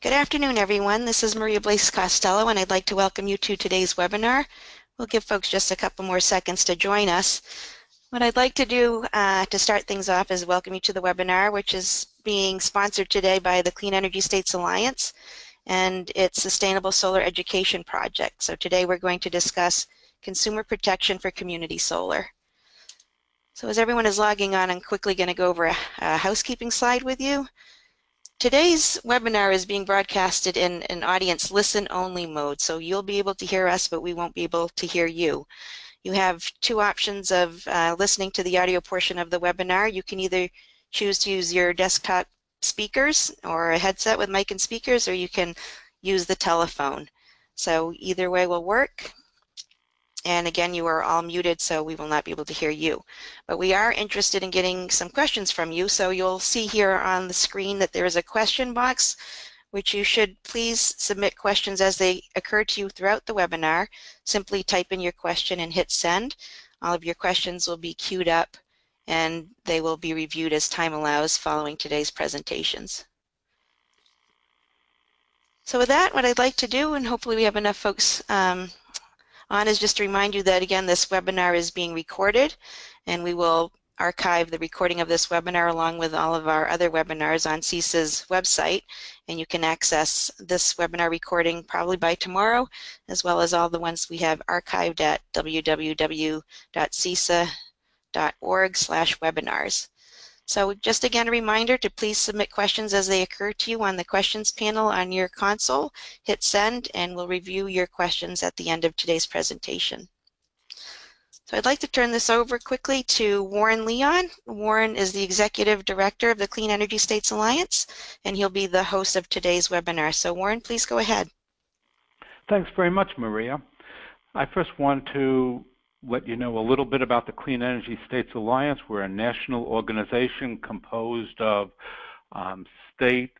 Good afternoon, everyone. This is Maria Blais Costello, and I'd like to welcome you to today's webinar. We'll give folks just a couple more seconds to join us. What I'd like to do uh, to start things off is welcome you to the webinar, which is being sponsored today by the Clean Energy States Alliance and its Sustainable Solar Education Project. So today we're going to discuss consumer protection for community solar. So as everyone is logging on, I'm quickly going to go over a, a housekeeping slide with you. Today's webinar is being broadcasted in an audience listen-only mode, so you'll be able to hear us, but we won't be able to hear you. You have two options of uh, listening to the audio portion of the webinar. You can either choose to use your desktop speakers or a headset with mic and speakers, or you can use the telephone. So either way will work. And again, you are all muted, so we will not be able to hear you. But we are interested in getting some questions from you, so you'll see here on the screen that there is a question box, which you should please submit questions as they occur to you throughout the webinar. Simply type in your question and hit send. All of your questions will be queued up, and they will be reviewed as time allows following today's presentations. So with that, what I'd like to do, and hopefully we have enough folks um, on is just to remind you that again this webinar is being recorded and we will archive the recording of this webinar along with all of our other webinars on CESA's website and you can access this webinar recording probably by tomorrow as well as all the ones we have archived at www.cesa.org slash webinars. So just again a reminder to please submit questions as they occur to you on the questions panel on your console. Hit send and we'll review your questions at the end of today's presentation. So I'd like to turn this over quickly to Warren Leon. Warren is the Executive Director of the Clean Energy States Alliance and he'll be the host of today's webinar. So Warren, please go ahead. Thanks very much, Maria. I first want to let you know a little bit about the Clean Energy States Alliance. We're a national organization composed of um, state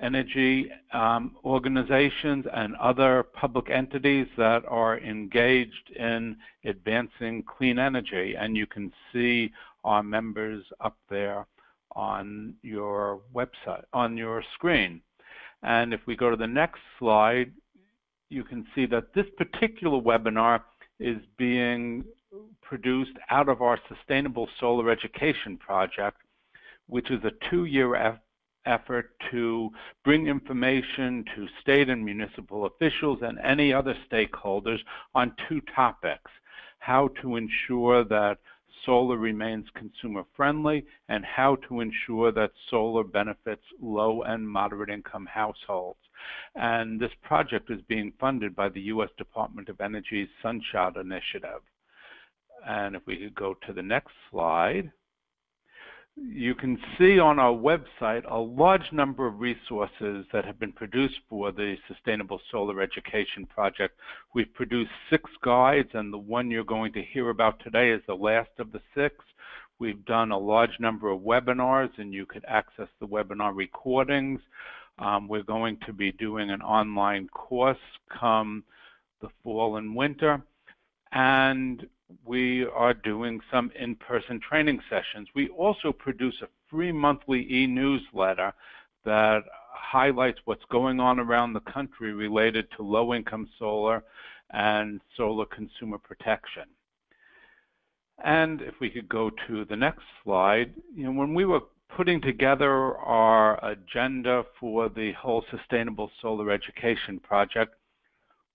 energy um, organizations and other public entities that are engaged in advancing clean energy. And you can see our members up there on your website, on your screen. And if we go to the next slide, you can see that this particular webinar is being produced out of our Sustainable Solar Education Project, which is a two-year effort to bring information to state and municipal officials and any other stakeholders on two topics, how to ensure that solar remains consumer friendly and how to ensure that solar benefits low and moderate income households. And this project is being funded by the U.S. Department of Energy's Sunshot Initiative. And if we could go to the next slide, you can see on our website a large number of resources that have been produced for the Sustainable Solar Education Project. We've produced six guides, and the one you're going to hear about today is the last of the six. We've done a large number of webinars, and you could access the webinar recordings. Um, we're going to be doing an online course come the fall and winter. And we are doing some in-person training sessions. We also produce a free monthly e-newsletter that highlights what's going on around the country related to low-income solar and solar consumer protection. And if we could go to the next slide, you know, when we were putting together our agenda for the whole Sustainable Solar Education Project,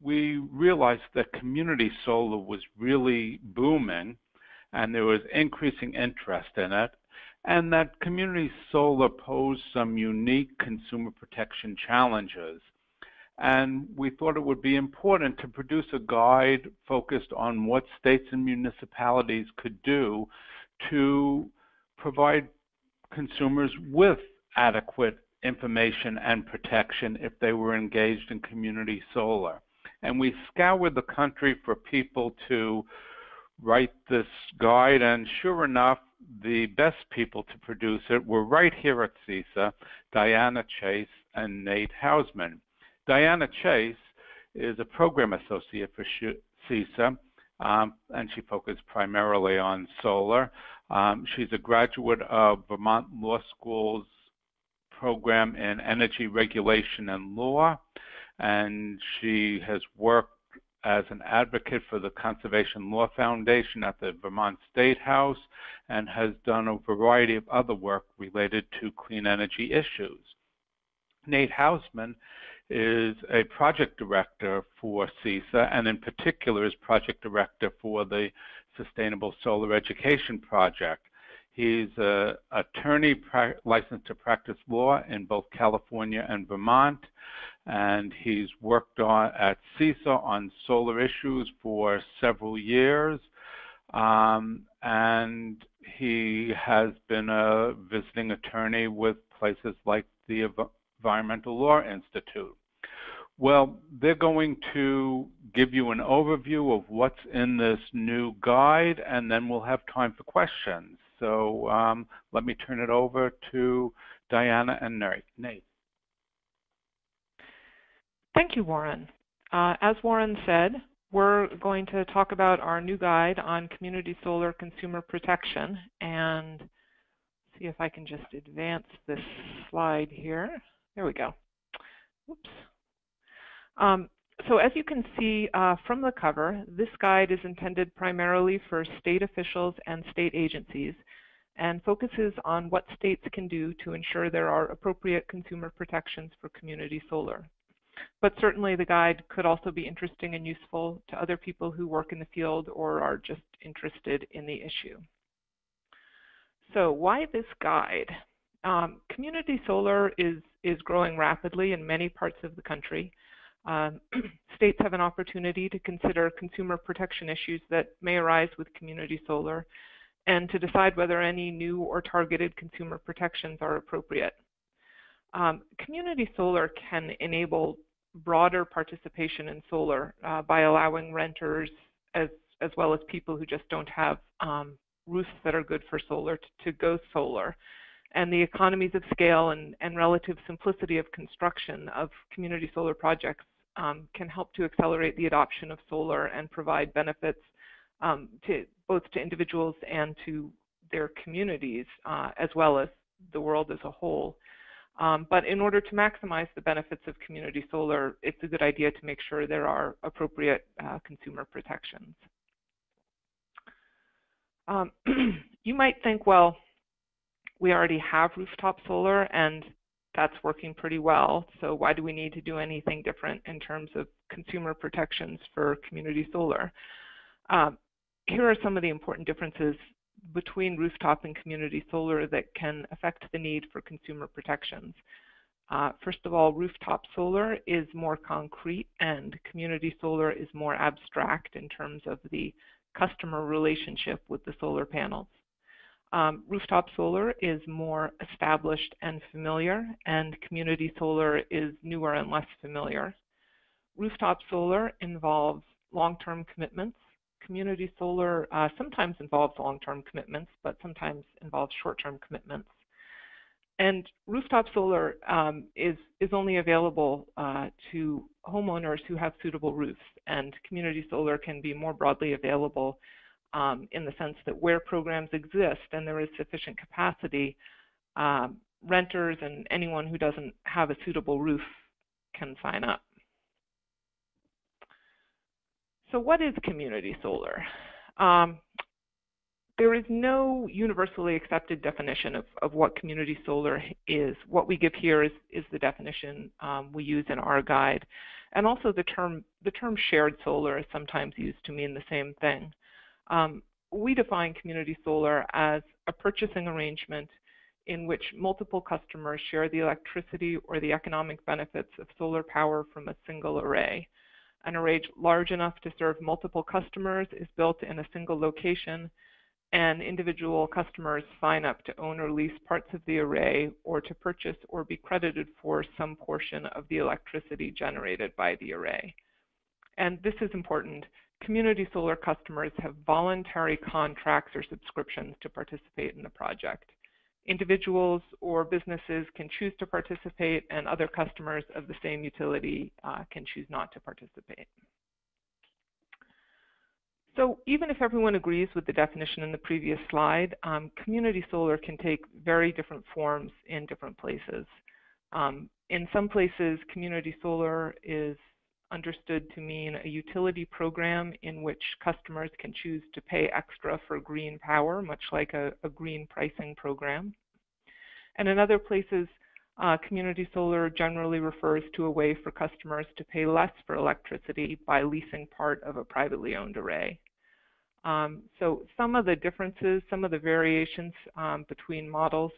we realized that community solar was really booming and there was increasing interest in it, and that community solar posed some unique consumer protection challenges. And we thought it would be important to produce a guide focused on what states and municipalities could do to provide consumers with adequate information and protection if they were engaged in community solar. And we scoured the country for people to write this guide, and sure enough, the best people to produce it were right here at CESA, Diana Chace and Nate Hausman. Diana Chace is a program associate for CESA, um, and she focused primarily on solar. Um, she's a graduate of Vermont Law School's program in energy regulation and law, and she has worked as an advocate for the Conservation Law Foundation at the Vermont State House and has done a variety of other work related to clean energy issues. Nate Hausman is a project director for CESA and in particular is project director for the Sustainable Solar Education Project. He's an attorney licensed to practice law in both California and Vermont, and he's worked on at CESA on solar issues for several years. Um, and he has been a visiting attorney with places like the Environmental Law Institute. Well, they're going to give you an overview of what's in this new guide, and then we'll have time for questions. So um, let me turn it over to Diana and Nate. Thank you, Warren. Uh, as Warren said, we're going to talk about our new guide on community solar consumer protection and see if I can just advance this slide here. There we go. Oops. Um, so as you can see uh, from the cover, this guide is intended primarily for state officials and state agencies and focuses on what states can do to ensure there are appropriate consumer protections for community solar. But certainly the guide could also be interesting and useful to other people who work in the field or are just interested in the issue. So why this guide? Um, community solar is, is growing rapidly in many parts of the country. Um, states have an opportunity to consider consumer protection issues that may arise with community solar and to decide whether any new or targeted consumer protections are appropriate. Um, community solar can enable broader participation in solar uh, by allowing renters as, as well as people who just don't have um, roofs that are good for solar to, to, go solar. And the economies of scale and, and relative simplicity of construction of community solar projects um, can help to accelerate the adoption of solar and provide benefits um, to both to individuals and to their communities, uh, as well as the world as a whole. Um, but in order to maximize the benefits of community solar, it's a good idea to make sure there are appropriate uh, consumer protections. Um, you might think, well, we already have rooftop solar and that's working pretty well, so why do we need to do anything different in terms of consumer protections for community solar? Um, here are some of the important differences between rooftop and community solar that can affect the need for consumer protections. Uh, first of all, rooftop solar is more concrete and community solar is more abstract in terms of the customer relationship with the solar panels. Um, rooftop solar is more established and familiar, and community solar is newer and less familiar. Rooftop solar involves long-term commitments community solar uh, sometimes involves long-term commitments, but sometimes involves short-term commitments. And rooftop solar um, is, is only available uh, to homeowners who have suitable roofs, and community solar can be more broadly available um, in the sense that where programs exist and there is sufficient capacity, um, renters and anyone who doesn't have a suitable roof can sign up. So what is community solar? Um, there is no universally accepted definition of, of, what community solar is. What we give here is, is the definition um, we use in our guide. And also the term, the term shared solar is sometimes used to mean the same thing. Um, we define community solar as a purchasing arrangement in which multiple customers share the electricity or the economic benefits of solar power from a single array. An array large enough to serve multiple customers is built in a single location, and individual customers sign up to own or lease parts of the array or to purchase or be credited for some portion of the electricity generated by the array. And this is important. Community solar customers have voluntary contracts or subscriptions to participate in the project. Individuals or businesses can choose to participate and other customers of the same utility uh, can choose not to participate. So even if everyone agrees with the definition in the previous slide, um, community solar can take very different forms in different places. Um, in some places, community solar is understood to mean a utility program in which customers can choose to pay extra for green power, much like a, a green pricing program. And in other places, uh, community solar generally refers to a way for customers to pay less for electricity by leasing part of a privately owned array. Um, so some of the differences, some of the variations um, between models,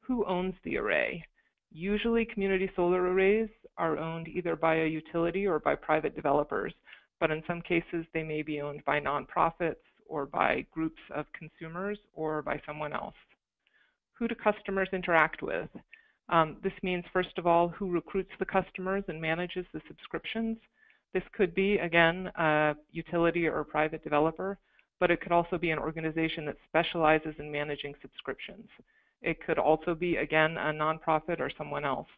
who owns the array? Usually community solar arrays are owned either by a utility or by private developers, but in some cases they may be owned by nonprofits or by groups of consumers or by someone else. Who do customers interact with? Um, this means, first of all, who recruits the customers and manages the subscriptions. This could be, again, a utility or a private developer, but it could also be an organization that specializes in managing subscriptions. It could also be, again, a nonprofit or someone else.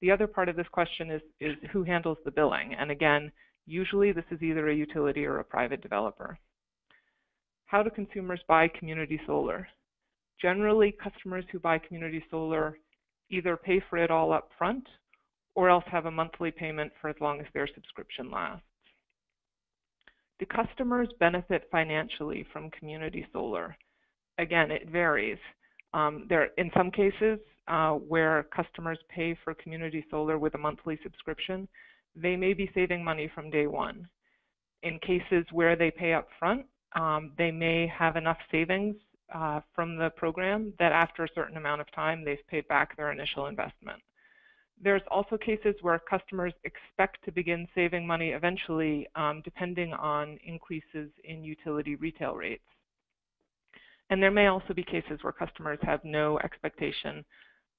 The other part of this question is, is who handles the billing? And again, usually this is either a utility or a private developer. How do consumers buy community solar? Generally, customers who buy community solar either pay for it all up front or else have a monthly payment for as long as their subscription lasts. Do customers benefit financially from community solar? Again, it varies. Um, there, in some cases, uh, where customers pay for community solar with a monthly subscription, they may be saving money from day one. In cases where they pay up front, um, they may have enough savings uh, from the program that after a certain amount of time, they've paid back their initial investment. There's also cases where customers expect to begin saving money eventually, um, depending on increases in utility retail rates. And there may also be cases where customers have no expectation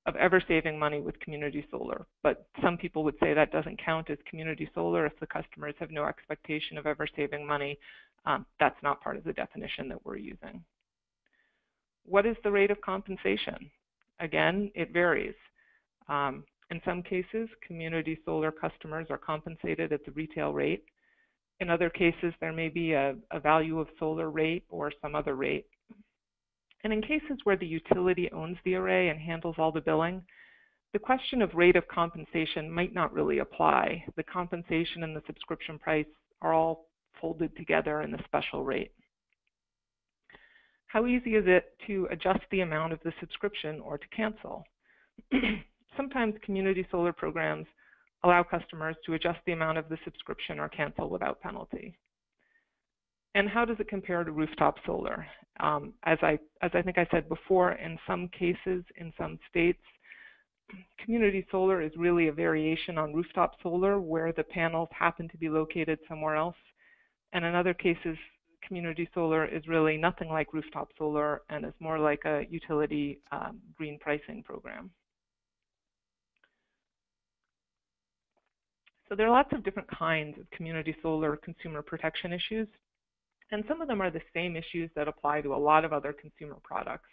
of ever saving money with community solar. But some people would say that doesn't count as community solar if the customers have no expectation of ever saving money. Um, that's not part of the definition that we're using. What is the rate of compensation? Again, it varies. Um, in some cases, community solar customers are compensated at the retail rate. In other cases, there may be a, a value of solar rate or some other rate and in cases where the utility owns the array and handles all the billing, the question of rate of compensation might not really apply. The compensation and the subscription price are all folded together in the special rate. How easy is it to adjust the amount of the subscription or to cancel? Sometimes community solar programs allow customers to adjust the amount of the subscription or cancel without penalty. And how does it compare to rooftop solar? Um, as, I, as I think I said before, in some cases, in some states, community solar is really a variation on rooftop solar where the panels happen to be located somewhere else. And in other cases, community solar is really nothing like rooftop solar and is more like a utility um, green pricing program. So there are lots of different kinds of community solar consumer protection issues. And some of them are the same issues that apply to a lot of other consumer products.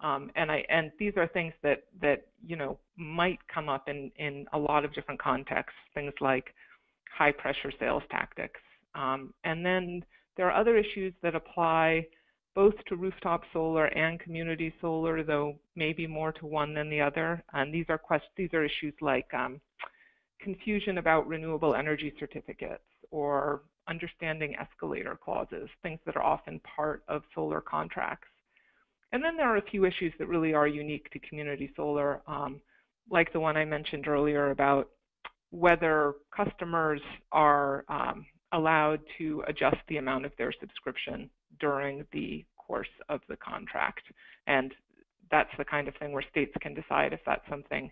Um, and I and these are things that that you know might come up in in a lot of different contexts. Things like high pressure sales tactics. Um, and then there are other issues that apply both to rooftop solar and community solar, though maybe more to one than the other. And these are quest- these are issues like um, confusion about renewable energy certificates or understanding escalator clauses, things that are often part of solar contracts. And then there are a few issues that really are unique to community solar, um, like the one I mentioned earlier about whether customers are um, allowed to adjust the amount of their subscription during the course of the contract. And that's the kind of thing where states can decide if that's something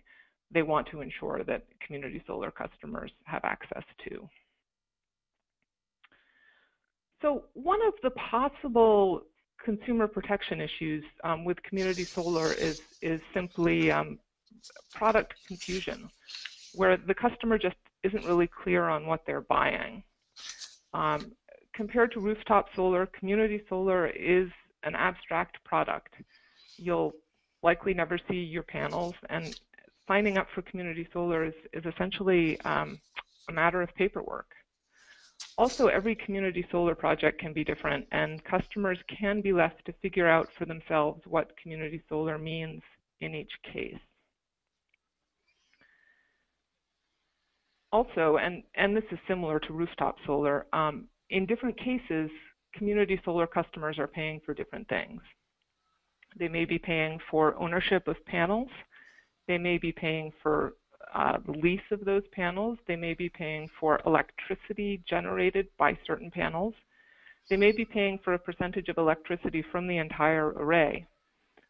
they want to ensure that community solar customers have access to. So one of the possible consumer protection issues um, with community solar is, is simply um, product confusion, where the customer just isn't really clear on what they're buying. Um, compared to rooftop solar, community solar is an abstract product. You'll likely never see your panels, and signing up for community solar is, is essentially um, a matter of paperwork. Also, every community solar project can be different, and customers can be left to figure out for themselves what community solar means in each case. also, and, and this is similar to rooftop solar, um, in different cases, community solar customers are paying for different things. They may be paying for ownership of panels. They may be paying for uh, lease of those panels. They may be paying for electricity generated by certain panels. They may be paying for a percentage of electricity from the entire array.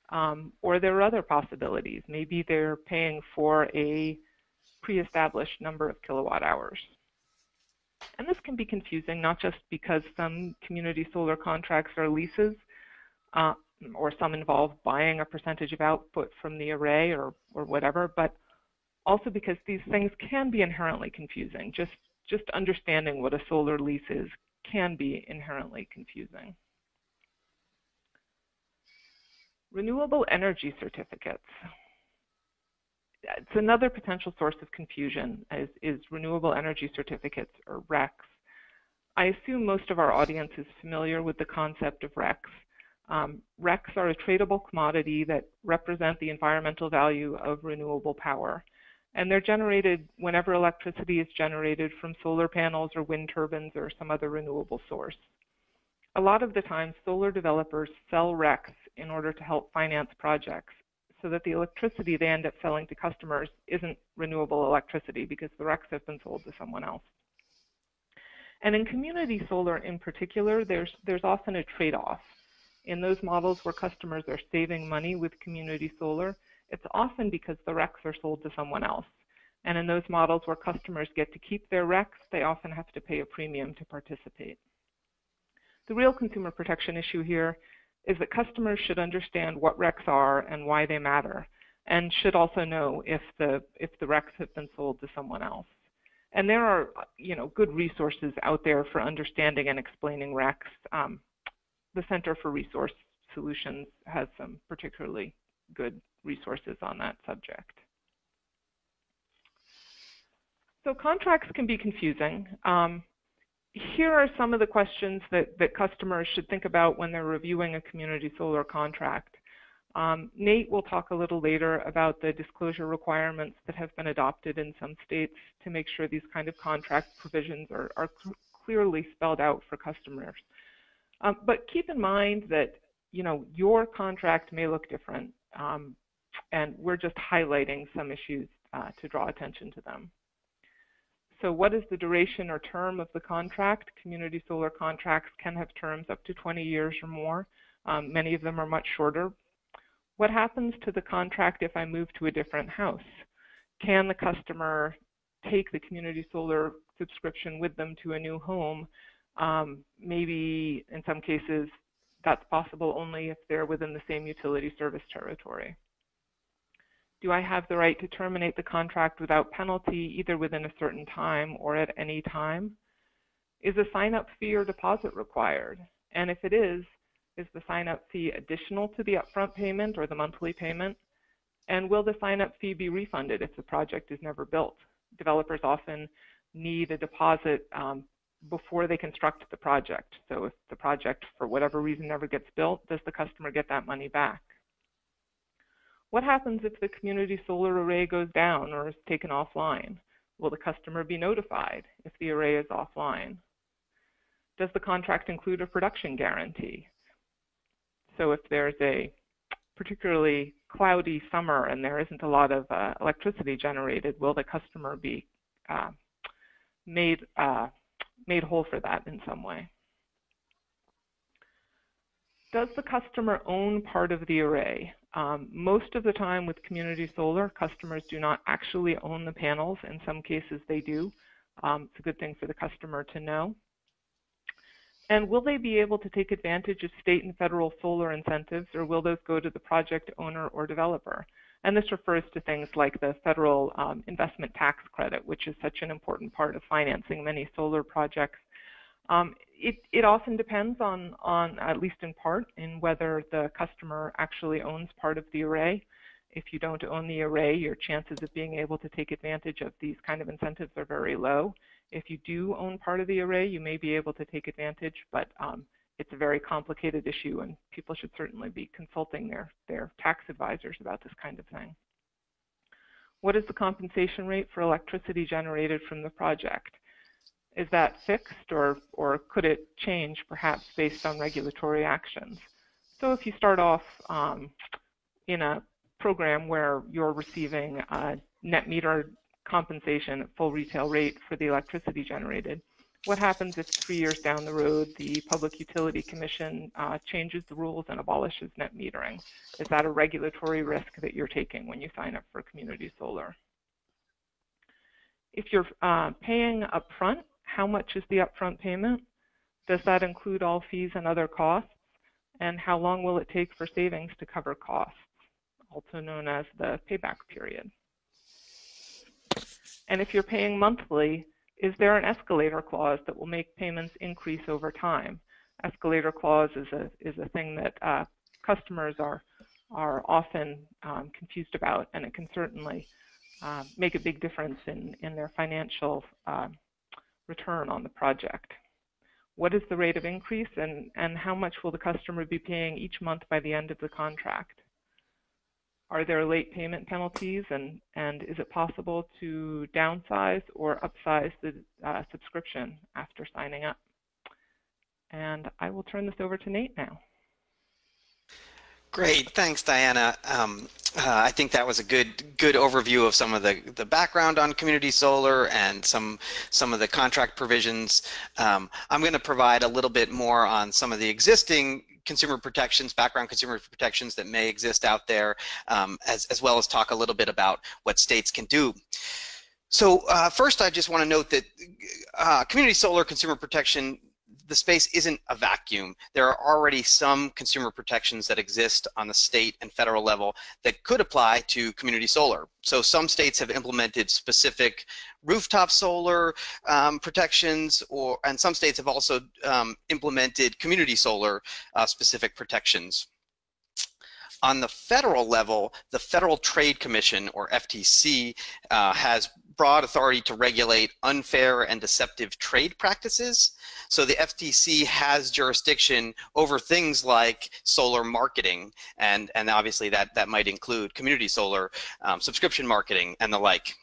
Um, or there are other possibilities. Maybe they're paying for a pre-established number of kilowatt hours. And this can be confusing, not just because some community solar contracts are leases, uh, or some involve buying a percentage of output from the array or, or whatever, but also because these things can be inherently confusing. Just, just understanding what a solar lease is can be inherently confusing. Renewable energy certificates. It's another potential source of confusion is, is renewable energy certificates or RECs. I assume most of our audience is familiar with the concept of RECs. Um, RECs are a tradable commodity that represent the environmental value of renewable power. And they're generated whenever electricity is generated from solar panels or wind turbines or some other renewable source. A lot of the time, solar developers sell RECs in order to help finance projects so that the electricity they end up selling to customers isn't renewable electricity because the RECs have been sold to someone else. And in community solar in particular, there's, there's often a trade-off. In those models where customers are saving money with community solar, it's often because the RECs are sold to someone else. And in those models where customers get to keep their RECs, they often have to pay a premium to participate. The real consumer protection issue here is that customers should understand what RECs are and why they matter, and should also know if the if the RECs have been sold to someone else. And there are you know good resources out there for understanding and explaining RECs. Um, the Center for Resource Solutions has some particularly good resources on that subject. So contracts can be confusing. Um, here are some of the questions that, that customers should think about when they're reviewing a community solar contract. Um, Nate will talk a little later about the disclosure requirements that have been adopted in some states to make sure these kind of contract provisions are, are clearly spelled out for customers. Um, but keep in mind that you know your contract may look different, um, and we're just highlighting some issues uh, to draw attention to them. So what is the duration or term of the contract? Community solar contracts can have terms up to 20 years or more. Um, many of them are much shorter. What happens to the contract if I move to a different house? Can the customer take the community solar subscription with them to a new home? Um, maybe in some cases that's possible only if they're within the same utility service territory. Do I have the right to terminate the contract without penalty either within a certain time or at any time? Is a sign-up fee or deposit required? And if it is, is the sign-up fee additional to the upfront payment or the monthly payment? And will the sign-up fee be refunded if the project is never built? Developers often need a deposit um, before they construct the project. So if the project, for whatever reason, never gets built, does the customer get that money back? What happens if the community solar array goes down or is taken offline? Will the customer be notified if the array is offline? Does the contract include a production guarantee? So if there's a particularly cloudy summer and there isn't a lot of uh, electricity generated, will the customer be uh, made uh, made whole for that in some way? Does the customer own part of the array? Um, most of the time with community solar, customers do not actually own the panels. In some cases, they do. Um, it's a good thing for the customer to know. And will they be able to take advantage of state and federal solar incentives, or will those go to the project owner or developer? And this refers to things like the federal um, investment tax credit, which is such an important part of financing many solar projects um, it, it often depends on, on, at least in part, in whether the customer actually owns part of the array. If you don't own the array, your chances of being able to take advantage of these kind of incentives are very low. If you do own part of the array, you may be able to take advantage, but um, it's a very complicated issue and people should certainly be consulting their, their tax advisors about this kind of thing. what is the compensation rate for electricity generated from the project? Is that fixed or, or could it change perhaps based on regulatory actions? So if you start off um, in a program where you're receiving net meter compensation at full retail rate for the electricity generated, what happens if three years down the road the Public Utility Commission uh, changes the rules and abolishes net metering? Is that a regulatory risk that you're taking when you sign up for community solar? If you're uh, paying upfront, how much is the upfront payment? Does that include all fees and other costs? And how long will it take for savings to cover costs, also known as the payback period? And if you're paying monthly, is there an escalator clause that will make payments increase over time? Escalator clause is a is a thing that uh, customers are are often um, confused about, and it can certainly uh, make a big difference in in their financial uh, return on the project. What is the rate of increase, and and how much will the customer be paying each month by the end of the contract? Are there late payment penalties, and, and is it possible to downsize or upsize the uh, subscription after signing up? And I will turn this over to Nate now. Great, thanks, Diana. Um, uh, I think that was a good good overview of some of the the background on community solar and some some of the contract provisions. Um, I'm going to provide a little bit more on some of the existing consumer protections, background consumer protections that may exist out there, um, as, as well as talk a little bit about what states can do. So uh, first, I just want to note that uh, community solar consumer protection the space isn't a vacuum. There are already some consumer protections that exist on the state and federal level that could apply to community solar. So some states have implemented specific rooftop solar um, protections, or and some states have also um, implemented community solar uh, specific protections. On the federal level, the Federal Trade Commission, or FTC, uh, has broad authority to regulate unfair and deceptive trade practices. So the FTC has jurisdiction over things like solar marketing, and, and obviously that, that might include community solar, um, subscription marketing, and the like.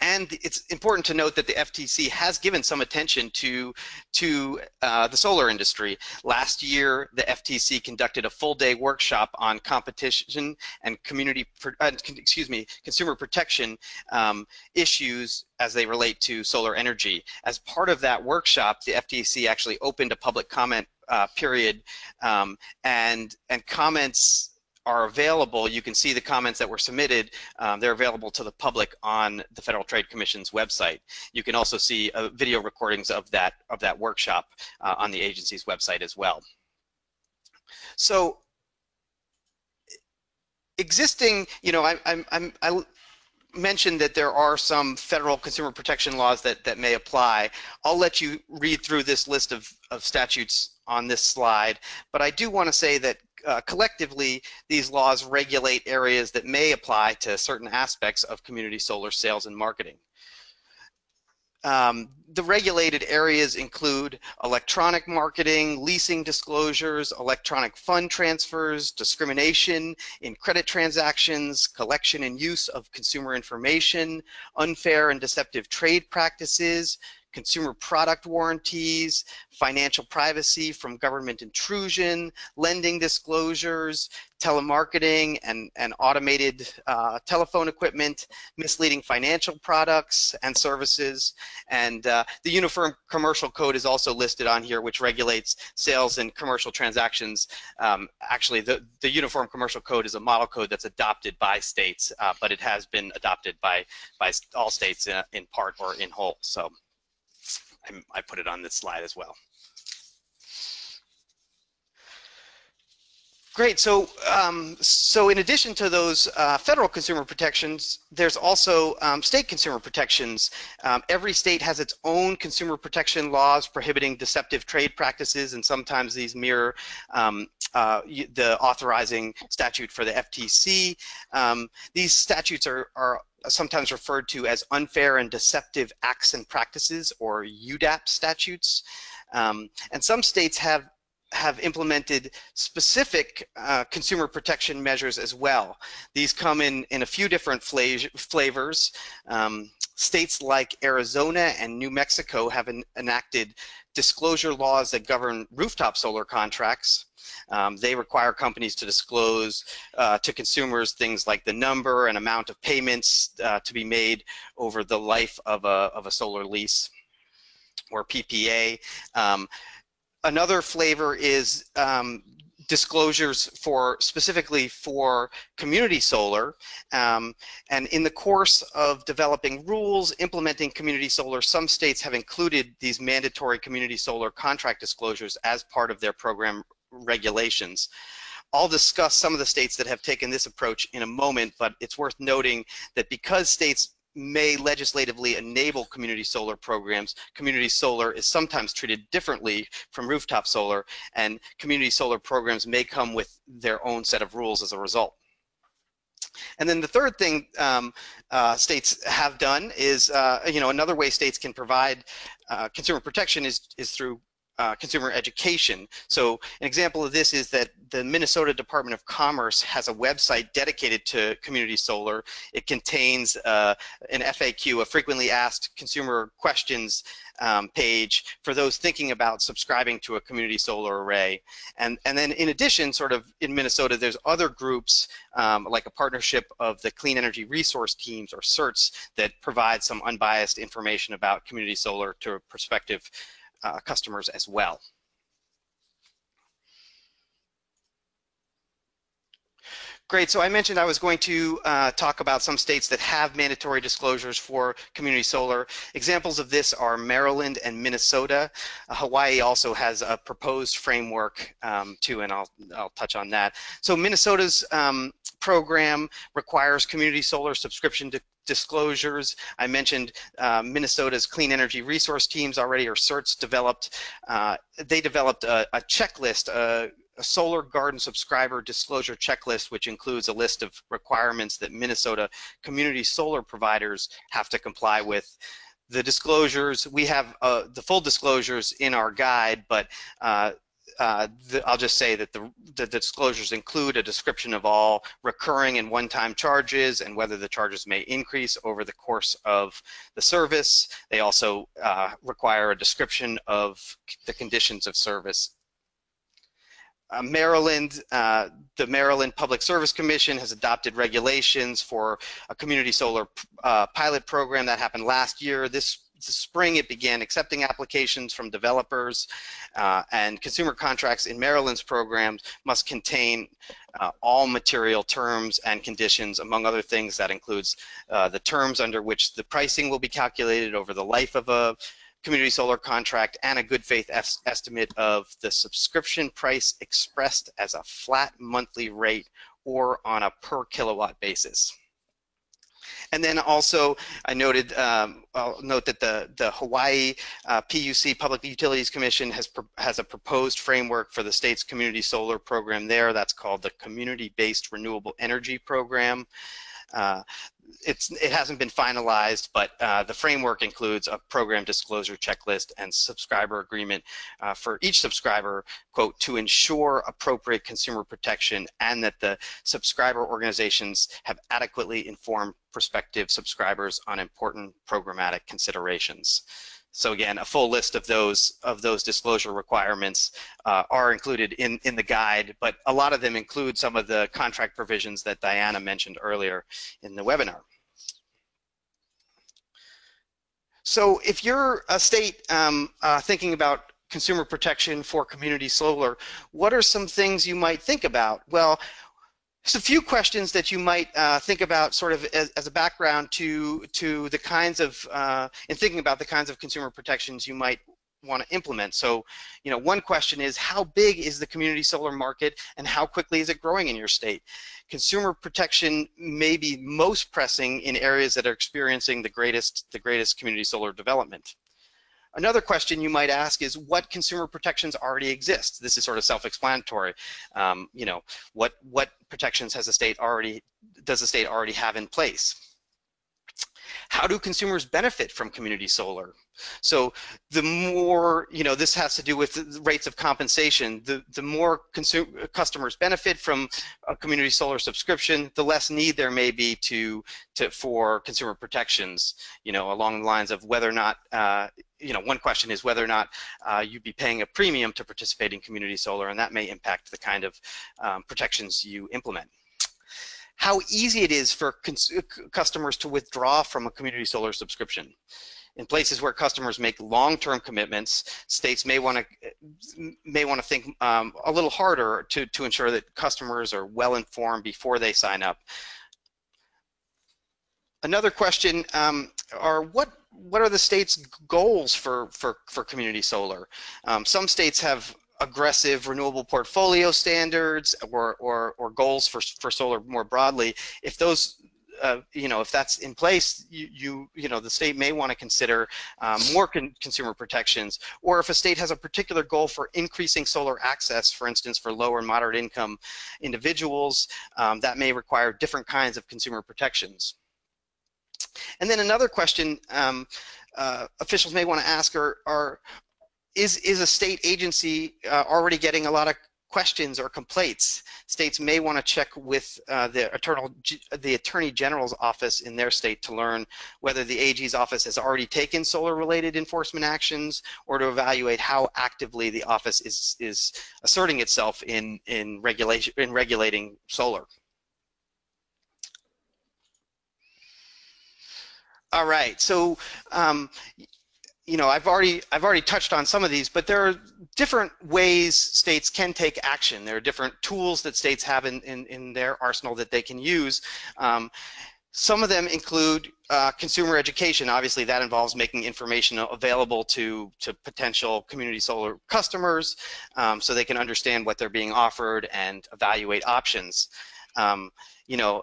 And it's important to note that the FTC has given some attention to, to uh, the solar industry. Last year, the FTC conducted a full-day workshop on competition and community, uh, excuse me, consumer protection um, issues as they relate to solar energy. As part of that workshop, the FTC actually opened a public comment uh, period, um, and and comments are available. You can see the comments that were submitted. Um, they're available to the public on the Federal Trade Commission's website. You can also see uh, video recordings of that of that workshop uh, on the agency's website as well. So existing, you know, I, I, I, I mentioned that there are some federal consumer protection laws that, that may apply. I'll let you read through this list of, of statutes on this slide, but I do want to say that uh, collectively, these laws regulate areas that may apply to certain aspects of community solar sales and marketing. Um, the regulated areas include electronic marketing, leasing disclosures, electronic fund transfers, discrimination in credit transactions, collection and use of consumer information, unfair and deceptive trade practices, consumer product warranties, financial privacy from government intrusion, lending disclosures, telemarketing and, and automated uh, telephone equipment, misleading financial products and services. And uh, the Uniform Commercial Code is also listed on here, which regulates sales and commercial transactions. Um, actually, the, the Uniform Commercial Code is a model code that's adopted by states, uh, but it has been adopted by, by all states in, uh, in part or in whole. So. I put it on this slide as well. Great. So, um, so in addition to those uh, federal consumer protections, there's also um, state consumer protections. Um, every state has its own consumer protection laws prohibiting deceptive trade practices, and sometimes these mirror um, uh, the authorizing statute for the FTC. Um, these statutes are, are sometimes referred to as unfair and deceptive acts and practices, or UDAP statutes. Um, and some states have have implemented specific uh, consumer protection measures as well. These come in, in a few different flavors. Um, states like Arizona and New Mexico have en enacted disclosure laws that govern rooftop solar contracts. Um, they require companies to disclose uh, to consumers things like the number and amount of payments uh, to be made over the life of a, of a solar lease or PPA. Um, another flavor is um, disclosures for specifically for community solar. Um, and in the course of developing rules implementing community solar some states have included these mandatory community solar contract disclosures as part of their program regulations. I'll discuss some of the states that have taken this approach in a moment, but it's worth noting that because states may legislatively enable community solar programs, community solar is sometimes treated differently from rooftop solar, and community solar programs may come with their own set of rules as a result. And then the third thing um, uh, states have done is, uh, you know, another way states can provide uh, consumer protection is, is through uh, consumer education. So an example of this is that the Minnesota Department of Commerce has a website dedicated to community solar. It contains uh, an FAQ, a frequently asked consumer questions um, page for those thinking about subscribing to a community solar array. And, and then in addition, sort of in Minnesota, there's other groups um, like a partnership of the Clean Energy Resource Teams or CERTs that provide some unbiased information about community solar to prospective Uh, customers as well. Great, so I mentioned I was going to uh, talk about some states that have mandatory disclosures for community solar. Examples of this are Maryland and Minnesota. Uh, Hawaii also has a proposed framework um, too, and I'll, I'll touch on that. So Minnesota's um, program requires community solar subscription to disclosures. I mentioned uh, Minnesota's clean energy resource teams already, or CERTs, developed. Uh, they developed a, a checklist, a, a, solar garden subscriber disclosure checklist, which includes a list of requirements that Minnesota community solar providers have to comply with the disclosures, we have uh, the full disclosures in our guide, but uh, uh, the, I'll just say that the, the, disclosures include a description of all recurring and one-time charges and whether the charges may increase over the course of the service. They also uh, require a description of the conditions of service uh, Maryland, uh, the Maryland Public Service Commission has adopted regulations for a community solar uh, pilot program that happened last year. This spring it began accepting applications from developers uh, and consumer contracts in Maryland's programs must contain uh, all material terms and conditions among other things that includes uh, the terms under which the pricing will be calculated over the life of a community solar contract and a good faith es estimate of the subscription price expressed as a flat monthly rate or on a per kilowatt basis. And then also, I noted, um, I'll note that the, the Hawaii uh, PUC, Public Utilities Commission, has, has a proposed framework for the state's community solar program there. That's called the Community-Based Renewable Energy Program. Uh, it's it hasn't been finalized, but uh, the framework includes a program disclosure checklist and subscriber agreement uh, for each subscriber, quote, to ensure appropriate consumer protection and that the subscriber organizations have adequately informed prospective subscribers on important programmatic considerations. So again, a full list of those of those disclosure requirements uh, are included in in the guide, but a lot of them include some of the contract provisions that Diana mentioned earlier in the webinar. So if you're a state um, uh, thinking about consumer protection for community solar, what are some things you might think about? Well, there's a few questions that you might uh, think about sort of as, as, a background to, to the kinds of, uh, in thinking about the kinds of consumer protections you might want to implement. So, you know, one question is how big is the community solar market and how quickly is it growing in your state? Consumer protection may be most pressing in areas that are experiencing the greatest, the greatest community solar development. Another question you might ask is what consumer protections already exist? This is sort of self-explanatory. Um, you know, what what protections has the state already does the state already have in place? How do consumers benefit from community solar? So the more, you know, this has to do with the rates of compensation. The, the more customers benefit from a community solar subscription, the less need there may be to, to for consumer protections, you know, along the lines of whether or not, uh, you know, one question is whether or not uh, you'd be paying a premium to participate in community solar, and that may impact the kind of um, protections you implement how easy it is for customers to withdraw from a community solar subscription. In places where customers make long-term commitments, states may want to may want to think um, a little harder to to ensure that customers are well informed before they sign up. Another question um, are what what are the state's goals for for for community solar? Um, some states have aggressive renewable portfolio standards or, or, or goals for, for solar more broadly, if those uh, you know, if that's in place, you, you, you know, the state may want to consider um, more con consumer protections, or if a state has a particular goal for increasing solar access, for instance, for lower and moderate income individuals, um, that may require different kinds of consumer protections. And then another question um, uh, officials may want to ask are, are is, is a state agency uh, already getting a lot of questions or complaints? States may want to check with uh, the, eternal, the Attorney General's office in their state to learn whether the AG's office has already taken solar-related enforcement actions or to evaluate how actively the office is, is asserting itself in, in, regulation, in regulating solar. All right, so um, you know, I've already I've already touched on some of these, but there are different ways states can take action. There are different tools that states have in, in, in their arsenal that they can use. Um, some of them include uh, consumer education. Obviously, that involves making information available to, to potential community solar customers um, so they can understand what they're being offered and evaluate options. Um, you know,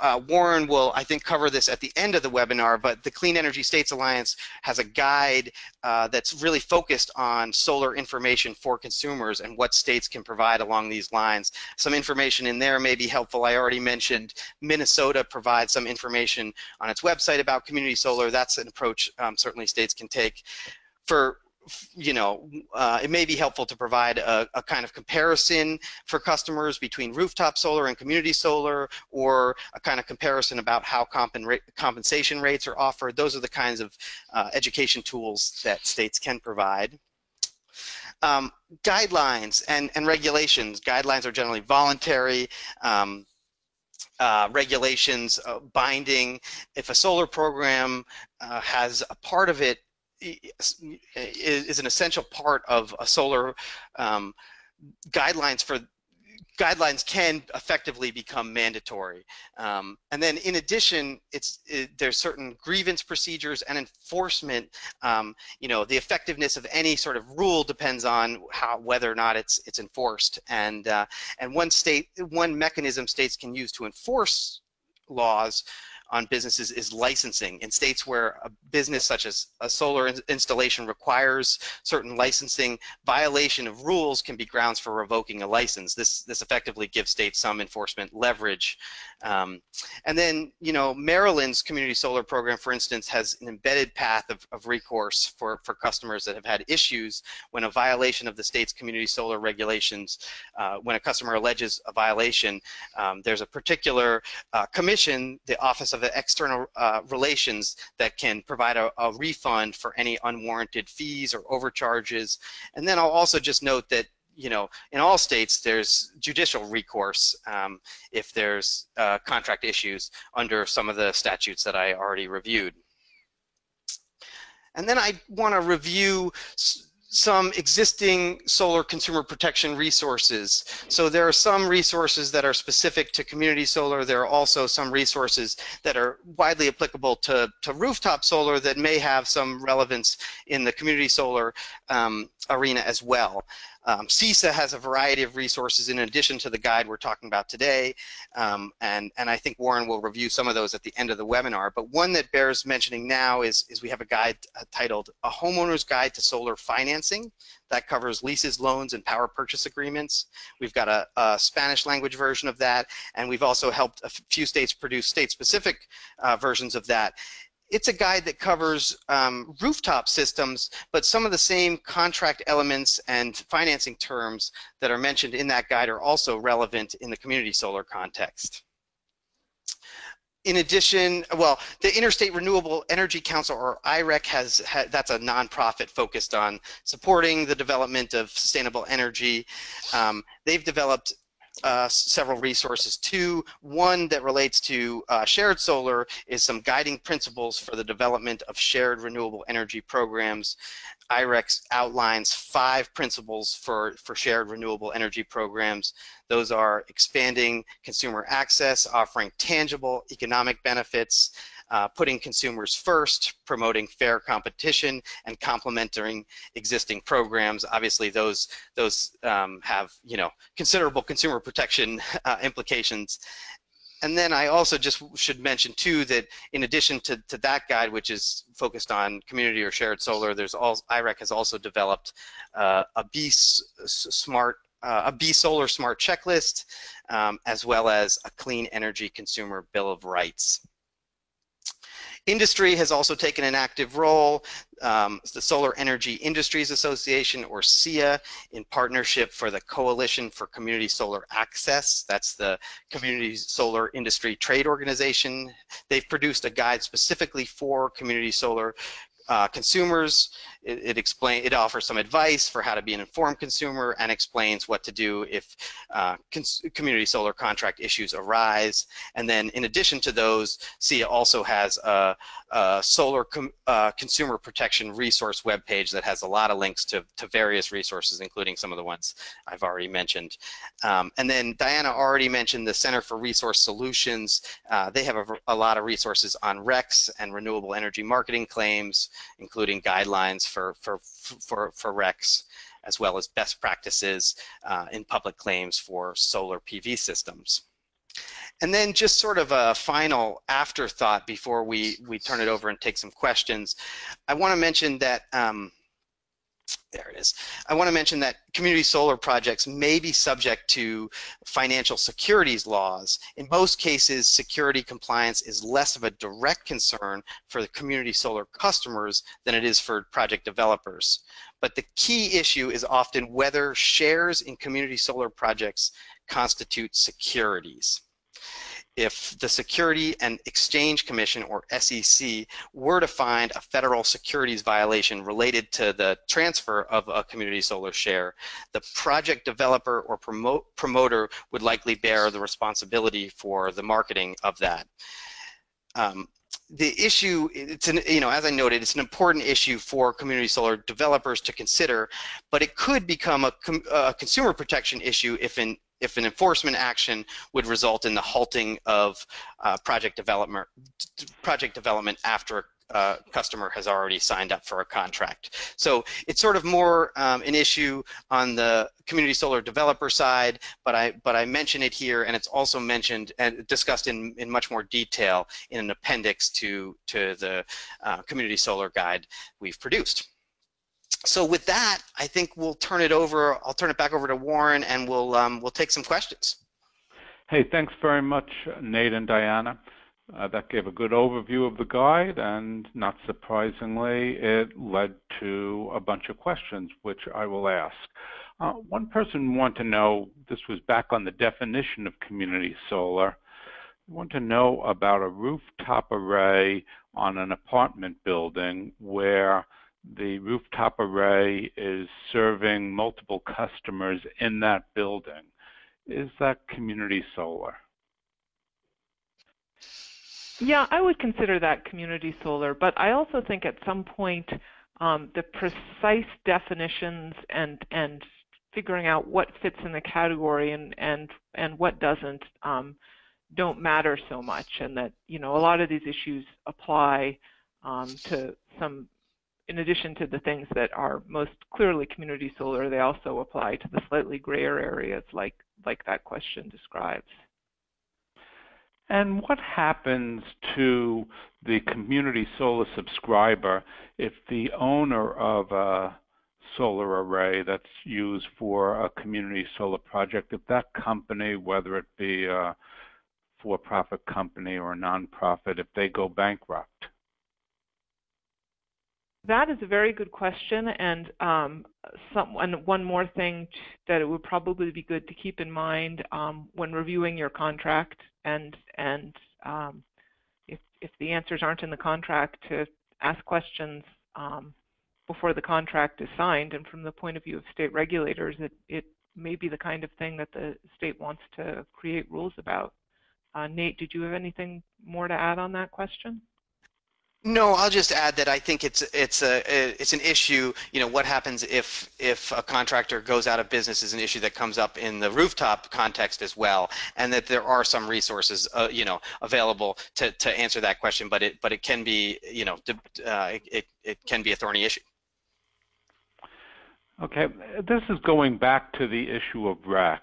uh, Warren will, I think, cover this at the end of the webinar, but the Clean Energy States Alliance has a guide uh, that's really focused on solar information for consumers and what states can provide along these lines. Some information in there may be helpful. I already mentioned Minnesota provides some information on its website about community solar. That's an approach um, certainly states can take. For you know, uh, it may be helpful to provide a, a, kind of comparison for customers between rooftop solar and community solar, or a kind of comparison about how compensation rates are offered. Those are the kinds of uh, education tools that states can provide. Um, guidelines and, and regulations. Guidelines are generally voluntary. Um, uh, regulations uh, binding. If a solar program uh, has a part of it is, an essential part of a solar um, guidelines for guidelines can effectively become mandatory. Um, and then in addition, it's it, there's certain grievance procedures and enforcement. Um, you know, the effectiveness of any sort of rule depends on how whether or not it's it's enforced. And uh, and one state, one mechanism states can use to enforce laws on businesses is licensing. In states where a business such as a solar in installation requires certain licensing, violation of rules can be grounds for revoking a license. This, this effectively gives states some enforcement leverage. Um, and then, you know, Maryland's community solar program, for instance, has an embedded path of, of recourse for, for customers that have had issues when a violation of the state's community solar regulations, uh, when a customer alleges a violation, um, there's a particular uh, commission, the Office of External uh, Relations, that can provide a, a refund for any unwarranted fees or overcharges. And then I'll also just note that you know, in all states, there's judicial recourse um, if there's uh, contract issues under some of the statutes that I already reviewed. And then I want to review some existing solar consumer protection resources. So there are some resources that are specific to community solar. There are also some resources that are widely applicable to, to rooftop solar that may have some relevance in the community solar um, arena as well. Um, CESA has a variety of resources in addition to the guide we're talking about today, um, and, and I think Warren will review some of those at the end of the webinar. But one that bears mentioning now is, is we have a guide uh, titled A Homeowner's Guide to Solar Financing that covers leases, loans, and power purchase agreements. We've got a, a Spanish language version of that, and we've also helped a few states produce state-specific uh, versions of that it's a guide that covers um, rooftop systems, but some of the same contract elements and financing terms that are mentioned in that guide are also relevant in the community solar context. In addition, well, the Interstate Renewable Energy Council, or IREC, has, has that's a nonprofit focused on supporting the development of sustainable energy. Um, they've developed uh, several resources too. One that relates to uh, shared solar is some guiding principles for the development of shared renewable energy programs. IREX outlines five principles for, for shared renewable energy programs. Those are expanding consumer access, offering tangible economic benefits, uh, putting consumers first, promoting fair competition, and complementing existing programs. Obviously, those those um, have you know considerable consumer protection uh, implications. And then I also just should mention too that in addition to, to that guide, which is focused on community or shared solar, there's also IREC has also developed uh, a B smart uh, a B Solar Smart Checklist, um, as well as a Clean Energy Consumer Bill of Rights. Industry has also taken an active role. Um, the Solar Energy Industries Association, or SEIA, in partnership for the Coalition for Community Solar Access. That's the Community Solar Industry Trade Organization. They've produced a guide specifically for community solar uh, consumers. It, it explain it offers some advice for how to be an informed consumer and explains what to do if uh, community solar contract issues arise. And then in addition to those, SEIA also has a, a solar uh, consumer protection resource webpage that has a lot of links to, to various resources, including some of the ones I've already mentioned. Um, and then Diana already mentioned the Center for Resource Solutions. Uh, they have a, a lot of resources on RECs and renewable energy marketing claims, including guidelines for, for, for, for RECs, as well as best practices uh, in public claims for solar PV systems. And then just sort of a final afterthought before we, we turn it over and take some questions. I want to mention that um, there it is. I want to mention that community solar projects may be subject to financial securities laws. In most cases, security compliance is less of a direct concern for the community solar customers than it is for project developers. But the key issue is often whether shares in community solar projects constitute securities if the Security and Exchange Commission, or SEC, were to find a federal securities violation related to the transfer of a community solar share, the project developer or promote, promoter would likely bear the responsibility for the marketing of that. Um, the issue, it's an, you know, as I noted, it's an important issue for community solar developers to consider, but it could become a, a consumer protection issue if an if an enforcement action would result in the halting of uh, project development project development after a customer has already signed up for a contract. So it's sort of more um, an issue on the community solar developer side, but I but I mention it here, and it's also mentioned and discussed in in much more detail in an appendix to to the uh, community solar guide we've produced so with that, I think we'll turn it over. I'll turn it back over to Warren, and we'll um, we'll take some questions. Hey, thanks very much, Nate and Diana. Uh, that gave a good overview of the guide, and not surprisingly, it led to a bunch of questions, which I will ask. Uh, one person wanted to know, this was back on the definition of community solar, want to know about a rooftop array on an apartment building where the rooftop array is serving multiple customers in that building. Is that community solar? Yeah, I would consider that community solar, but I also think at some point um, the precise definitions and and figuring out what fits in the category and and and what doesn't um, don't matter so much, and that you know a lot of these issues apply um, to some in addition to the things that are most clearly community solar, they also apply to the slightly grayer areas like, like that question describes. And what happens to the community solar subscriber if the owner of a solar array that's used for a community solar project, if that company, whether it be a for-profit company or a nonprofit, if they go bankrupt? That is a very good question, and um, some, and one more thing that it would probably be good to keep in mind um, when reviewing your contract, and and um, if if the answers aren't in the contract, to ask questions um, before the contract is signed. And from the point of view of state regulators, it it may be the kind of thing that the state wants to create rules about. Uh, Nate, did you have anything more to add on that question? No, I'll just add that I think it's it's a it's an issue. You know, what happens if if a contractor goes out of business is an issue that comes up in the rooftop context as well, and that there are some resources, uh, you know, available to to answer that question. But it but it can be, you know, uh, it it can be a thorny issue. Okay, this is going back to the issue of RECs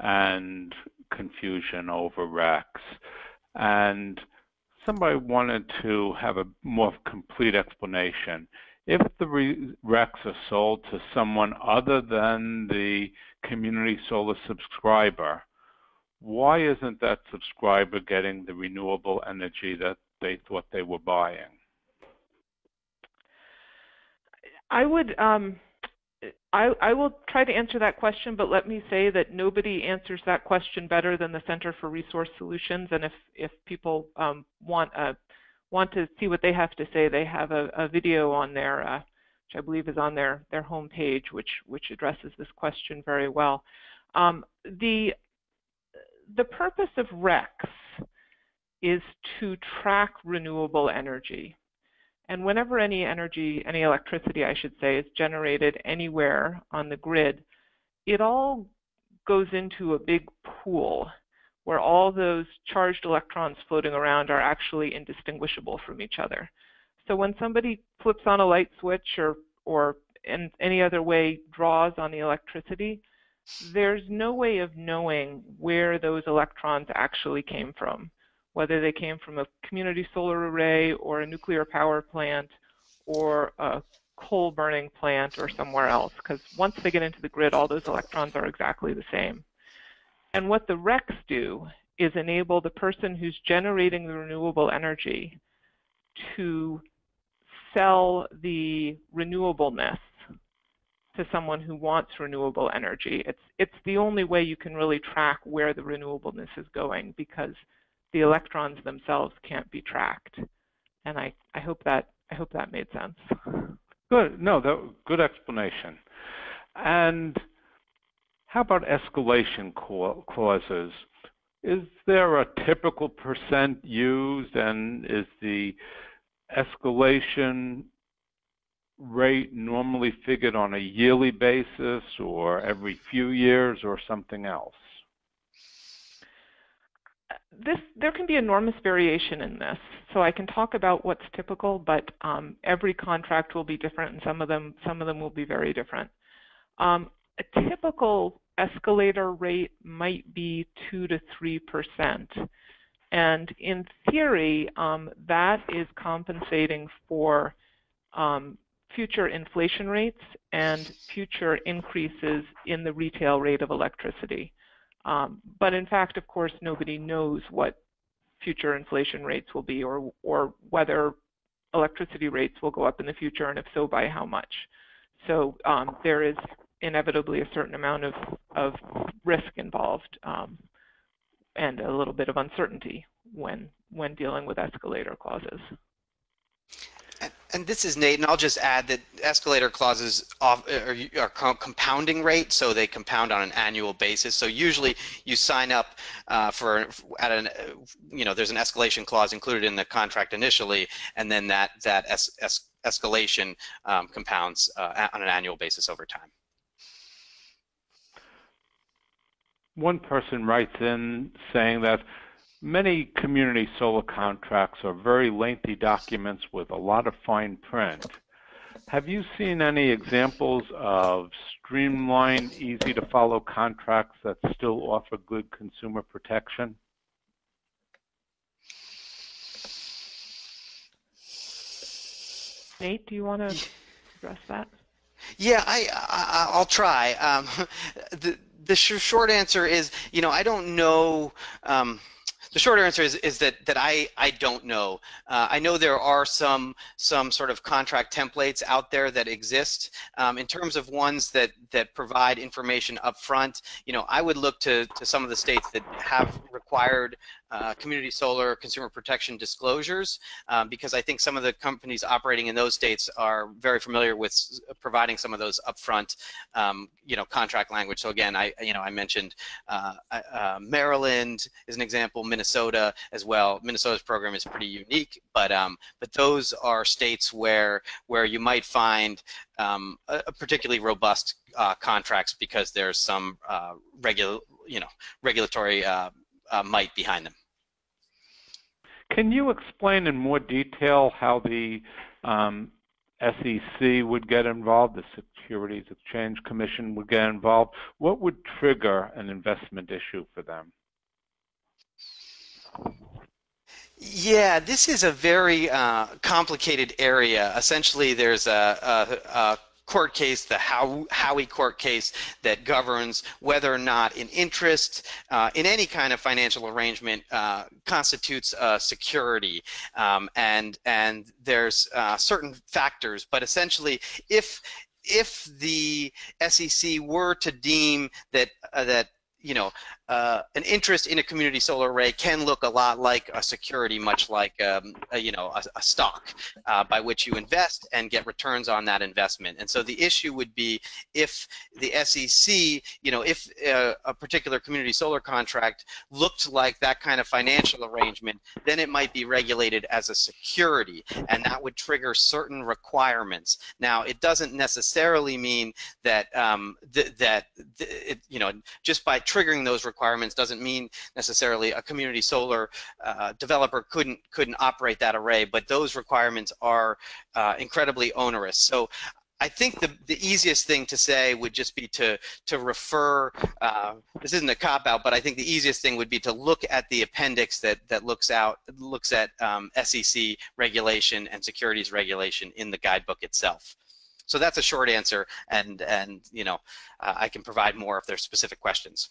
and confusion over RECs, and somebody wanted to have a more complete explanation, if the RECs are sold to someone other than the community solar subscriber, why isn't that subscriber getting the renewable energy that they thought they were buying? I would um, I, I, will try to answer that question, but let me say that nobody answers that question better than the Center for Resource Solutions. And if, if people um, want, a, want to see what they have to say, they have a, a video on their, uh, which I believe is on their, their homepage, which, which addresses this question very well. Um, the, the purpose of RECs is to track renewable energy. And whenever any energy, any electricity, I should say, is generated anywhere on the grid, it all goes into a big pool where all those charged electrons floating around are actually indistinguishable from each other. So when somebody flips on a light switch or, or in any other way draws on the electricity, there's no way of knowing where those electrons actually came from whether they came from a community solar array or a nuclear power plant or a coal burning plant or somewhere else, because once they get into the grid, all those electrons are exactly the same. And what the RECs do is enable the person who's generating the renewable energy to sell the renewableness to someone who wants renewable energy. It's, it's the only way you can really track where the renewableness is going because the electrons themselves can't be tracked. And I, I hope that I hope that made sense. Good. No, that, good explanation. And how about escalation clauses? Is there a typical percent used, and is the escalation rate normally figured on a yearly basis or every few years or something else? This there can be enormous variation in this. So I can talk about what's typical, but um, every contract will be different, and some of them some of them will be very different. Um, a typical escalator rate might be two to three percent, and in theory, um, that is compensating for um, future inflation rates and future increases in the retail rate of electricity. Um, but in fact, of course, nobody knows what future inflation rates will be or, or whether electricity rates will go up in the future, and if so, by how much. So um, there is inevitably a certain amount of, of risk involved um, and a little bit of uncertainty when, when dealing with escalator clauses. And this is Nate, and I'll just add that escalator clauses are, are compounding rate, so they compound on an annual basis. So usually you sign up uh, for at an you know there's an escalation clause included in the contract initially, and then that that es es escalation um, compounds uh, on an annual basis over time. One person writes in saying that Many community solar contracts are very lengthy documents with a lot of fine print. Have you seen any examples of streamlined, easy to follow contracts that still offer good consumer protection? Nate, do you want to address that? Yeah, I, I will try. Um, the the short answer is, you know, I don't know. Um, the short answer is, is that, that I, I don't know. Uh, I know there are some, some sort of contract templates out there that exist. Um, in terms of ones that, that provide information up front, you know, I would look to, to some of the states that have required uh, community solar consumer protection disclosures um, because I think some of the companies operating in those states are very familiar with providing some of those upfront, um, you know, contract language. So again, I, you know, I mentioned uh, uh, Maryland is an example, Minnesota as well. Minnesota's program is pretty unique, but um, but those are states where where you might find um, a, a, particularly robust uh, contracts because there's some uh, regular, you know, regulatory uh, might behind them. Can you explain in more detail how the um, SEC would get involved, the Securities Exchange Commission would get involved? What would trigger an investment issue for them? Yeah, this is a very uh, complicated area. Essentially, there's a, a, a court case, the How, Howey court case that governs whether or not an interest uh, in any kind of financial arrangement uh, constitutes a security. Um, and, and there's uh, certain factors, but essentially if if the SEC were to deem that uh, that you know, uh, an interest in a community solar array can look a lot like a security, much like um, a, you know a, a stock uh, by which you invest and get returns on that investment. And so the issue would be if the SEC, you know, if uh, a particular community solar contract looked like that kind of financial arrangement, then it might be regulated as a security, and that would trigger certain requirements. Now, it doesn't necessarily mean that um, th that th it, you know just by triggering those requirements doesn't mean necessarily a community solar uh, developer couldn't couldn't operate that array, but those requirements are uh, incredibly onerous. So I think the, the easiest thing to say would just be to to refer. Uh, this isn't a cop out, but I think the easiest thing would be to look at the appendix that that looks out looks at um, SEC regulation and securities regulation in the guidebook itself. So that's a short answer, and and you know uh, I can provide more if there's specific questions.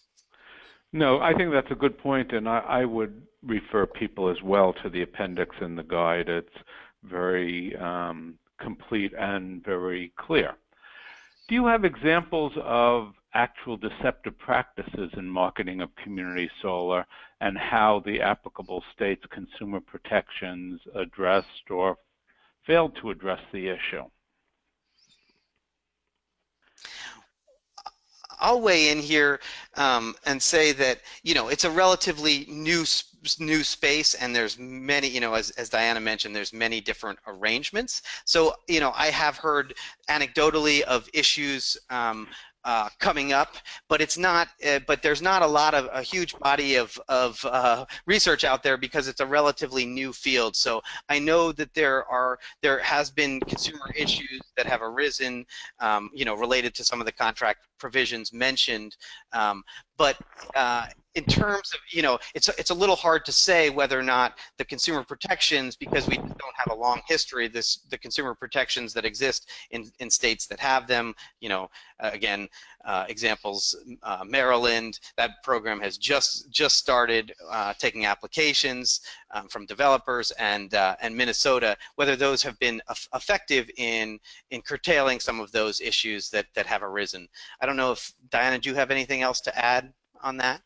No, I think that's a good point, and I, I, would refer people as well to the appendix in the guide. It's very um, complete and very clear. Do you have examples of actual deceptive practices in marketing of community solar and how the applicable states' consumer protections addressed or failed to address the issue? I'll weigh in here um, and say that you know it's a relatively new new space and there's many you know as, as Diana mentioned there's many different arrangements. So you know I have heard anecdotally of issues um, uh, coming up, but it's not. Uh, but there's not a lot of a huge body of of uh, research out there because it's a relatively new field. So I know that there are there has been consumer issues that have arisen, um, you know, related to some of the contract provisions mentioned. Um, but uh, in terms of, you know, it's a, it's a little hard to say whether or not the consumer protections, because we don't have a long history, this the consumer protections that exist in, in states that have them, you know, uh, again, uh, examples, uh, Maryland, that program has just just started uh, taking applications um, from developers, and uh, and Minnesota, whether those have been effective in in curtailing some of those issues that that have arisen. I don't know if Diana, do you have anything else to add on that?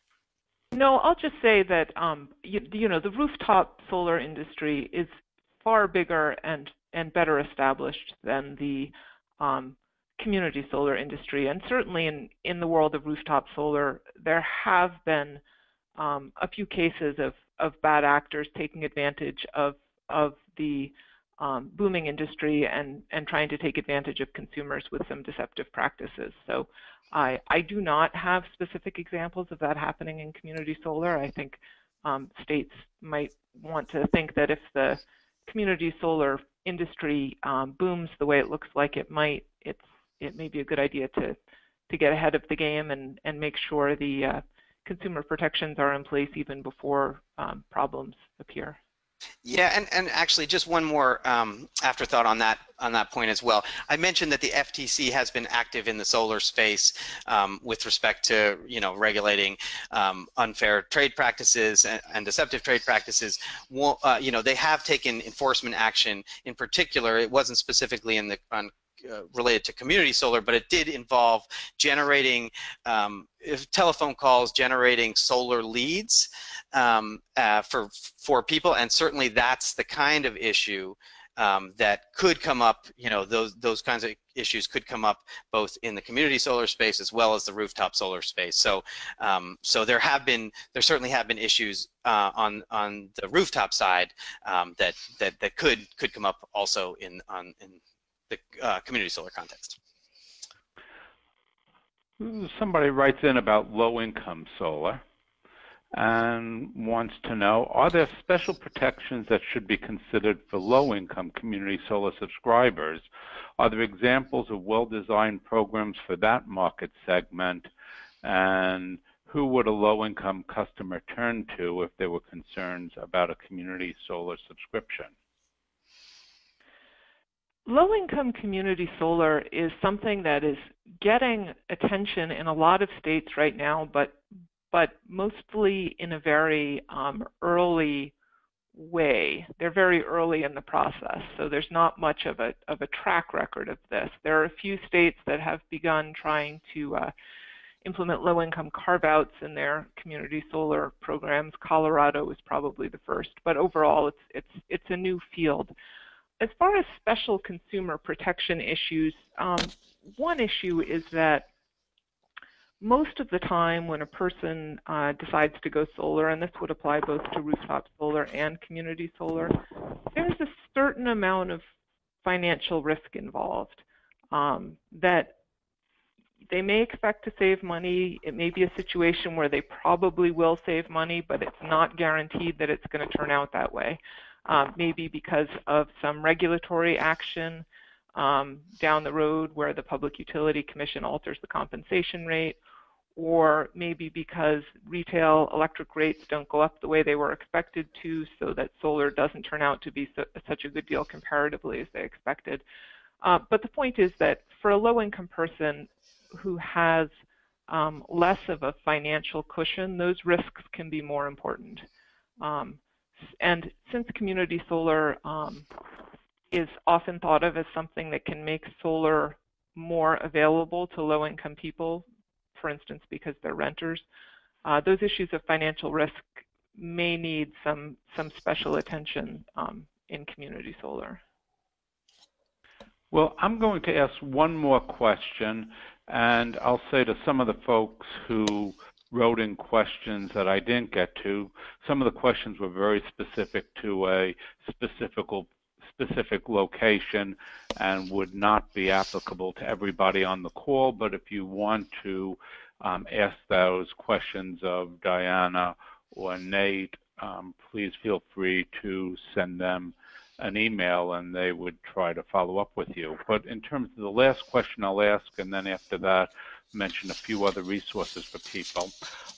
No, I'll just say that um, you, you, know the rooftop solar industry is far bigger and and better established than the um, community solar industry, and certainly in in the world of rooftop solar, there have been um, a few cases of of bad actors taking advantage of of the um, booming industry and and trying to take advantage of consumers with some deceptive practices. So I, I do not have specific examples of that happening in community solar. I think um, states might want to think that if the community solar industry um, booms the way it looks like it might, it's it may be a good idea to to get ahead of the game and and make sure the uh, consumer protections are in place even before um, problems appear. Yeah, and, and actually just one more um, afterthought on that on that point as well. I mentioned that the FTC has been active in the solar space um, with respect to you know regulating um, unfair trade practices and, and, deceptive trade practices. Well, uh, you know they have taken enforcement action. In particular, it wasn't specifically in the on uh, related to community solar, but it did involve generating um, telephone calls, generating solar leads um, uh, for for people, and certainly that's the kind of issue um, that could come up. You know, those those kinds of issues could come up both in the community solar space as well as the rooftop solar space. So, um, so there have been there certainly have been issues uh, on on the rooftop side um, that that that could could come up also in on in the uh, community solar context. Somebody writes in about low-income solar and wants to know, are there special protections that should be considered for low-income community solar subscribers? Are there examples of well-designed programs for that market segment? And who would a low-income customer turn to if there were concerns about a community solar subscription? Low-income community solar is something that is getting attention in a lot of states right now, but but mostly in a very um, early way. They're very early in the process, so there's not much of a of a track record of this. There are a few states that have begun trying to uh, implement low-income carve-outs in their community solar programs. Colorado is probably the first, but overall, it's it's it's a new field. As far as special consumer protection issues, um, one issue is that most of the time when a person uh, decides to go solar, and this would apply both to rooftop solar and community solar, there's a certain amount of financial risk involved um, that they may expect to save money. It may be a situation where they probably will save money, but it's not guaranteed that it's going to turn out that way um, maybe because of some regulatory action um, down the road where the Public Utility Commission alters the compensation rate, or maybe because retail electric rates don't go up the way they were expected to, so that solar doesn't turn out to be so, such a good deal comparatively as they expected. Uh, but the point is that for a low income person who has um, less of a financial cushion, those risks can be more important. Um, and since community solar um, is often thought of as something that can make solar more available to low-income people, for instance, because they're renters, uh, those issues of financial risk may need some some special attention um, in community solar. Well, I'm going to ask one more question, and I'll say to some of the folks who wrote in questions that I didn't get to. Some of the questions were very specific to a specific specific location and would not be applicable to everybody on the call. But if you want to um, ask those questions of Diana or Nate, um, please feel free to send them an email and they would try to follow up with you. But in terms of the last question I'll ask, and then after that, mention a few other resources for people.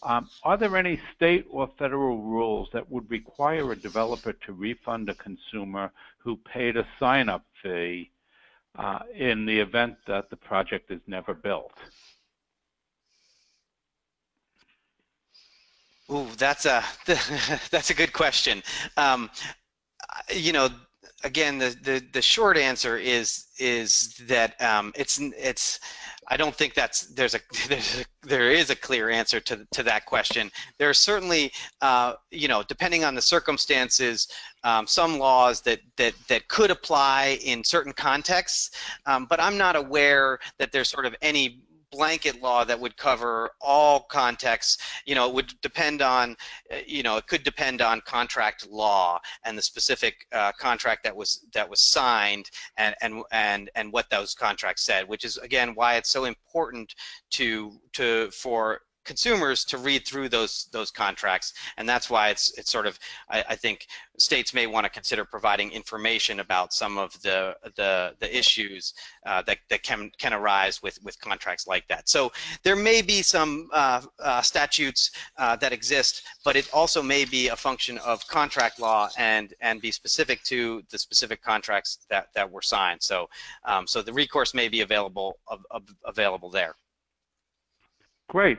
Um, are there any state or federal rules that would require a developer to refund a consumer who paid a sign-up fee uh, in the event that the project is never built? Ooh, that's a that's a good question. Um, you know, again, the, the the short answer is is that um, it's it's I don't think that's there's a there's a, there is a clear answer to to that question. There are certainly uh, you know depending on the circumstances, um, some laws that that that could apply in certain contexts, um, but I'm not aware that there's sort of any blanket law that would cover all contexts. You know, it would depend on, uh, you know, it could depend on contract law and the specific uh, contract that was that was signed and and and and what those contracts said. Which is again why it's so important to to for consumers to read through those those contracts, and that's why it's it's sort of I, I think states may want to consider providing information about some of the the the issues uh, that that can can arise with with contracts like that. So there may be some uh, uh, statutes uh, that exist, but it also may be a function of contract law and and be specific to the specific contracts that that were signed. So um, so the recourse may be available available there. Great.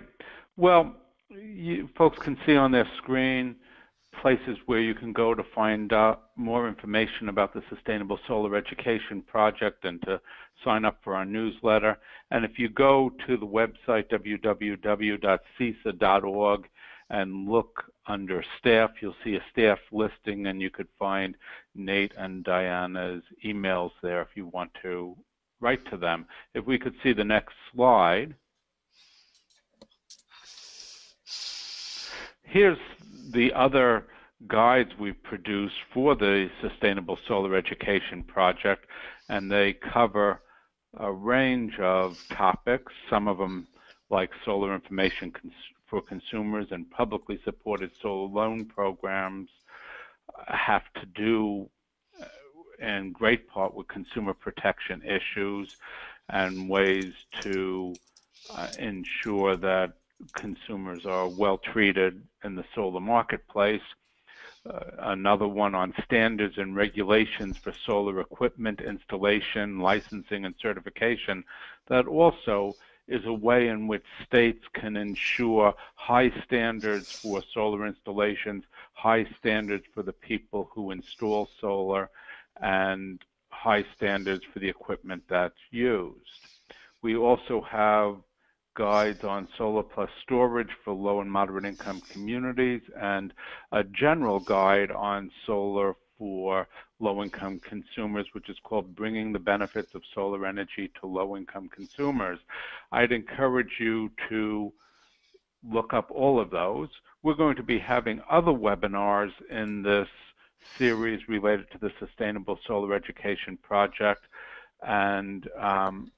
Well, you folks can see on their screen places where you can go to find out more information about the Sustainable Solar Education Project and to sign up for our newsletter. And if you go to the website www.cesa.org and look under staff, you'll see a staff listing and you could find Nate and Diana's emails there if you want to write to them. If we could see the next slide. Here's the other guides we've produced for the Sustainable Solar Education Project, and they cover a range of topics, some of them like solar information cons for consumers and publicly supported solar loan programs have to do uh, in great part with consumer protection issues and ways to uh, ensure that consumers are well treated in the solar marketplace. Uh, another one on standards and regulations for solar equipment installation, licensing, and certification that also is a way in which states can ensure high standards for solar installations, high standards for the people who install solar, and high standards for the equipment that's used. We also have guides on solar plus storage for low and moderate income communities and a general guide on solar for low-income consumers, which is called Bringing the Benefits of Solar Energy to Low-Income Consumers. I'd encourage you to look up all of those. We're going to be having other webinars in this series related to the Sustainable Solar Education Project, and um,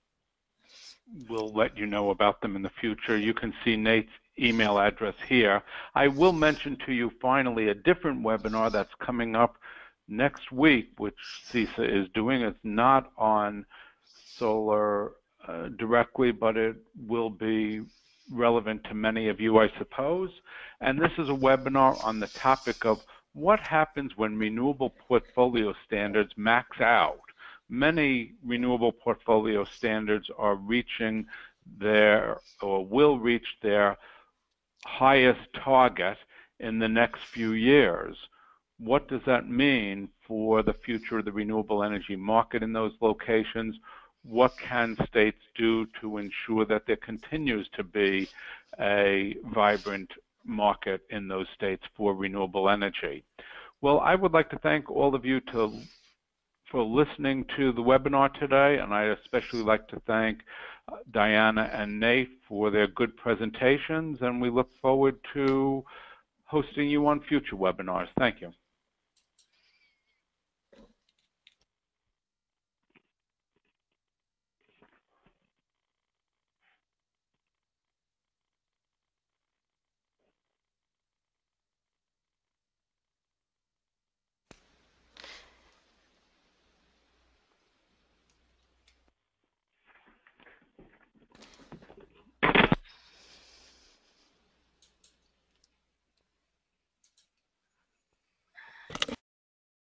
we'll let you know about them in the future. You can see Nate's email address here. I will mention to you finally a different webinar that's coming up next week, which CESA is doing. It's not on solar uh, directly, but it will be relevant to many of you, I suppose. And this is a webinar on the topic of what happens when renewable portfolio standards max out. Many renewable portfolio standards are reaching their, or will reach their highest target in the next few years what does that mean for the future of the renewable energy market in those locations? What can states do to ensure that there continues to be a vibrant market in those states for renewable energy? Well, I would like to thank all of you to, for listening to the webinar today, and I especially like to thank uh, Diana and Nate for their good presentations, and we look forward to hosting you on future webinars. Thank you.